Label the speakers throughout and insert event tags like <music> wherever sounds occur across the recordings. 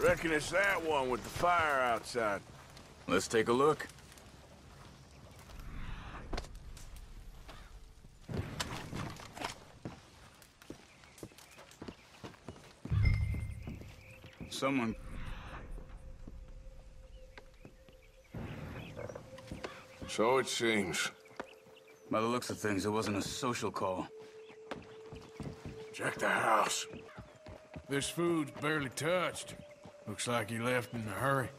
Speaker 1: reckon it's that one with the fire outside.
Speaker 2: Let's take a look. Someone...
Speaker 1: So it seems.
Speaker 2: By the looks of things, it wasn't a social call.
Speaker 1: Check the house.
Speaker 3: This food's barely touched. Looks like he left in a hurry.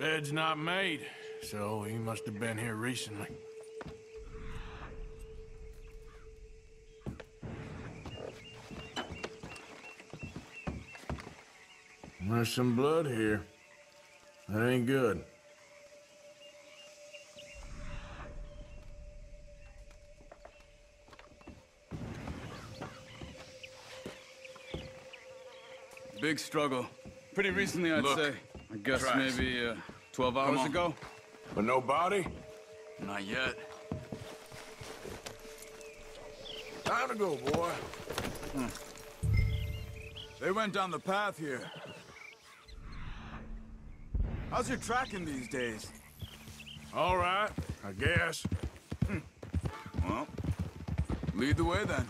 Speaker 3: Bed's not made, so he must have been here recently. There's some blood here. That ain't good.
Speaker 2: Big struggle. Pretty recently, I'd
Speaker 1: Look.
Speaker 2: say. I guess
Speaker 1: Christ.
Speaker 2: maybe uh, 12 hours ago?
Speaker 1: But no body?
Speaker 2: Not yet.
Speaker 1: Time to go, boy.
Speaker 4: They went down the path here. How's your tracking these days?
Speaker 1: All right, I guess.
Speaker 4: Well, lead the way then.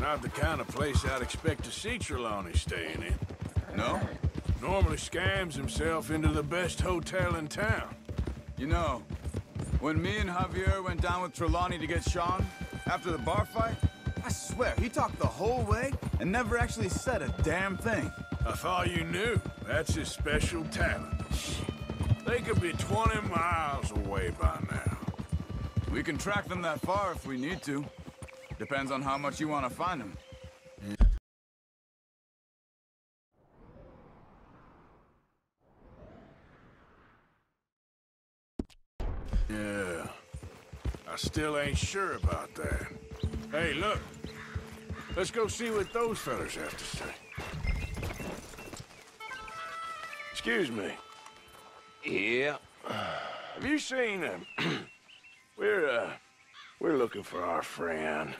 Speaker 1: Not the kind of place I'd expect to see Trelawny staying in.
Speaker 4: No?
Speaker 1: Normally scams himself into the best hotel in town.
Speaker 4: You know, when me and Javier went down with Trelawny to get Sean, after the bar fight, I swear, he talked the whole way and never actually said a damn thing.
Speaker 1: I thought you knew. That's his special talent. They could be 20 miles away by now.
Speaker 4: We can track them that far if we need to. Depends on how much you want to find them.
Speaker 1: Yeah. I still ain't sure about that. Hey, look. Let's go see what those fellas have to say. Excuse me.
Speaker 5: Yeah.
Speaker 1: Have you seen them? <clears throat> we're, uh, we're looking for our friend.